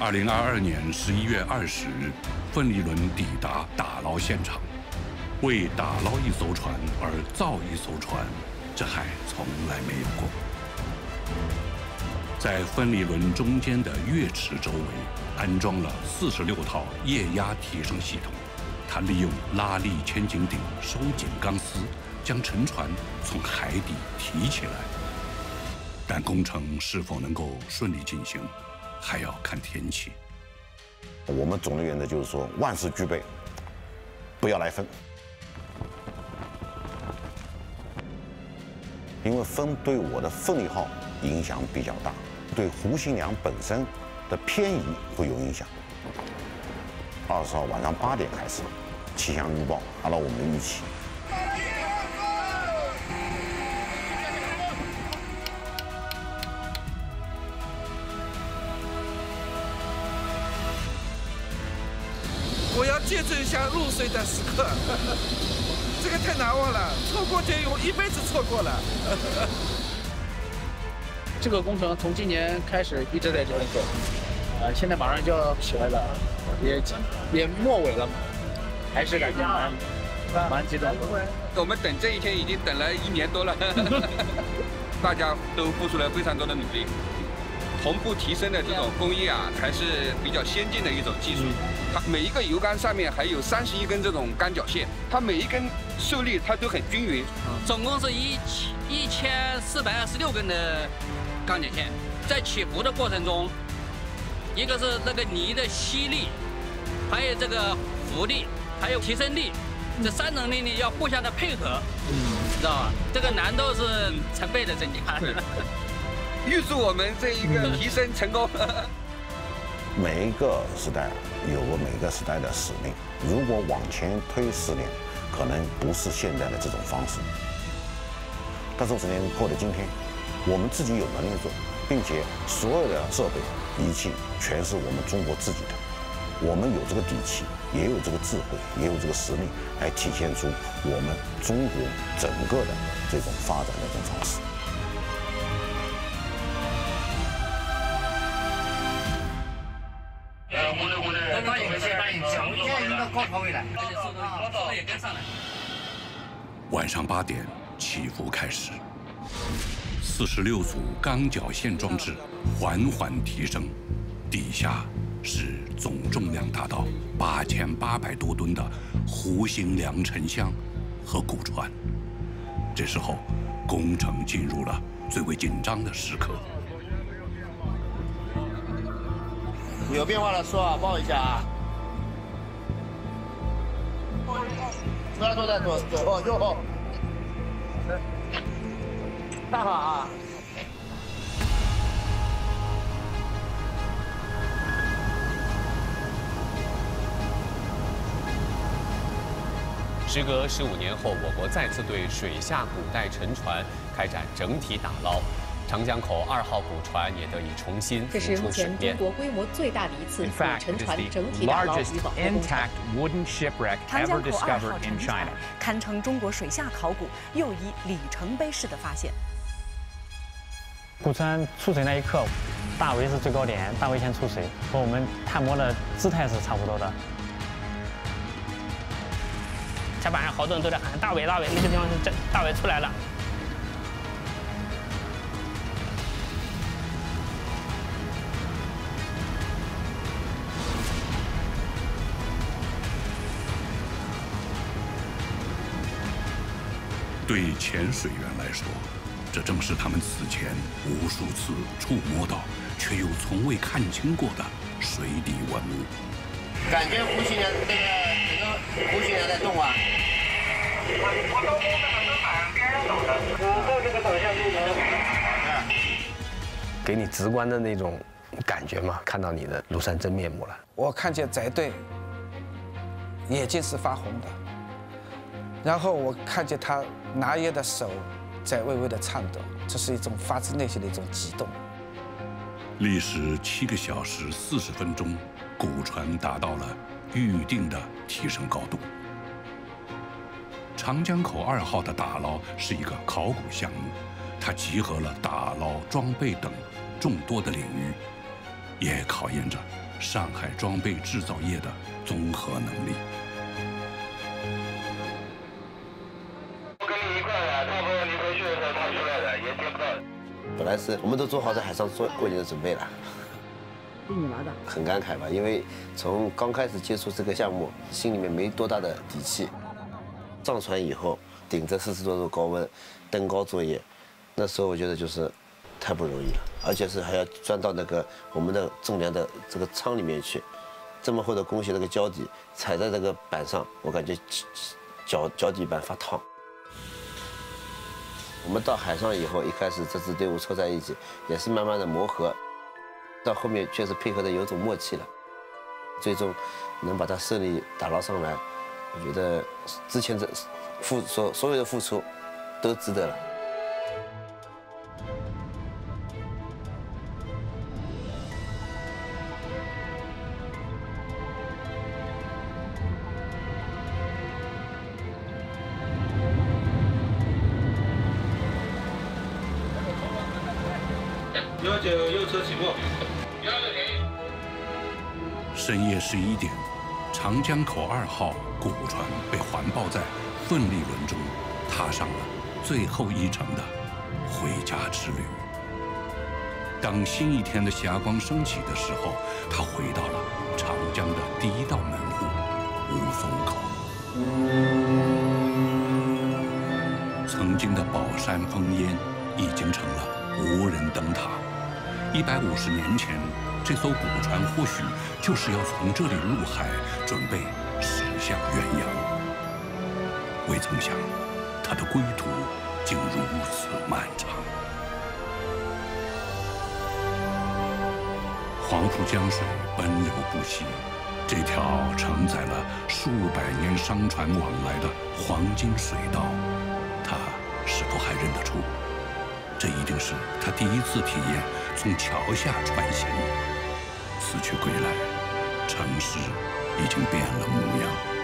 二零二二年十一月二十日，奋力轮抵达打捞现场。为打捞一艘船而造一艘船，这还从来没有过。在分离轮中间的月池周围安装了四十六套液压提升系统，它利用拉力千斤顶收紧钢丝，将沉船从海底提起来。但工程是否能够顺利进行，还要看天气。我们总的原则就是说，万事俱备，不要来分。因为风对我的奋力号影响比较大，对湖心梁本身的偏移会有影响。二十号晚上八点开始，气象预报按照我们的预期。我要见证一下入睡的时刻。这个太难忘了，错过就用一辈子错过了。这个工程从今年开始一直在这里做，呃，现在马上就要起来了，也也末尾了嘛，还是感觉蛮蛮激动的。我们等这一天已经等了一年多了，大家都付出了非常多的努力。同步提升的这种工艺啊，还是比较先进的一种技术。它每一个油杆上面还有三十一根这种钢绞线，它每一根受力它都很均匀。总共是一千一千四百二十六根的钢绞线，在起伏的过程中，一个是那个泥的吸力，还有这个浮力，还有提升力，这三种力力要互相的配合，知道吧？这个难度是成倍的增加。预祝我们这一个提升成功。每一个时代有个每个时代的使命。如果往前推十年，可能不是现在的这种方式。但是十年后的今天，我们自己有能力做，并且所有的设备仪器全是我们中国自己的。我们有这个底气，也有这个智慧，也有这个实力，来体现出我们中国整个的这种发展的这种方式。高潮未来晚上八点，起伏开始。四十六组钢绞线装置缓缓提升，底下是总重量达到八千八百多吨的弧形梁沉箱和古船。这时候，工程进入了最为紧张的时刻。有变化了说啊，报一下啊。再坐再坐，左右。大好啊！时隔十五年后，我国再次对水下古代沉船开展整体打捞。长江口二号古船也得以重新这是目前中国规模最大的一次古沉船整体打捞与保护工程。长江口二号沉船堪称中国水下考古又一里程碑式的发现。古船出水那一刻，大围是最高点，大围先出水，和我们探摸的姿态是差不多的。甲板上好多人都在喊大尾大尾，那个地方是真大尾出来了。对潜水员来说，这正是他们此前无数次触摸到却又从未看清过的水底文物。感觉湖心梁这个整个湖心梁在动啊！我我都摸着是往边上走的，我到这个导向路呢。给你直观的那种感觉嘛，看到你的庐山真面目了。我看见翟队眼睛是发红的，然后我看见他。拿叶的手在微微的颤抖，这是一种发自内心的一种激动。历时七个小时四十分钟，古船达到了预定的提升高度。长江口二号的打捞是一个考古项目，它集合了打捞装备等众多的领域，也考验着上海装备制造业的综合能力。本来是我们都做好在海上做过年的准备了。很感慨吧，因为从刚开始接触这个项目，心里面没多大的底气。上船以后，顶着四十多度高温，登高作业，那时候我觉得就是太不容易了，而且是还要钻到那个我们的重量的这个舱里面去，这么厚的工鞋那个胶底，踩在这个板上，我感觉脚脚底板发烫。我们到海上以后，一开始这支队伍凑在一起，也是慢慢的磨合，到后面确实配合的有种默契了，最终能把它顺利打捞上来。我觉得之前的付所所有的付出都值得了。幺九右侧起步。深夜十一点。长江口二号古船被环抱在奋力轮中，踏上了最后一程的回家之旅。当新一天的霞光升起的时候，他回到了长江的第一道门户——吴淞口。曾经的宝山烽烟，已经成了无人灯塔。一百五十年前。这艘古船或许就是要从这里入海，准备驶向远洋。未曾想，它的归途竟如此漫长。黄浦江水奔流不息，这条承载了数百年商船往来的黄金水道，他是否还认得出？这一定是他第一次体验从桥下穿行。此去归来，城市已经变了模样。